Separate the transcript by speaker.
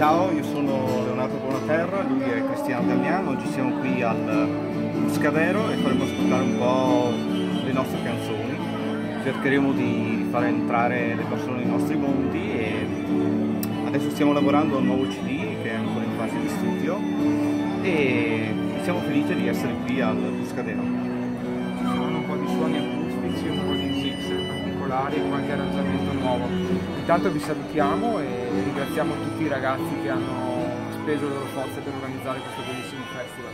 Speaker 1: Ciao, io sono Leonardo Bonaterra, lui è Cristiano Galliano, oggi siamo qui al Buscadero e faremo ascoltare un po' le nostre canzoni. Cercheremo di far entrare le persone nei nostri mondi e adesso stiamo lavorando a un nuovo CD che è ancora in fase di studio e siamo felici di essere qui al Buscadero.
Speaker 2: Ci sono un po' di suoni acustici, un po' di mix particolari e qualche arrangiamento nuovo. Intanto vi salutiamo e ringraziamo tutti i ragazzi che hanno speso le loro forze per organizzare questo bellissimo festival.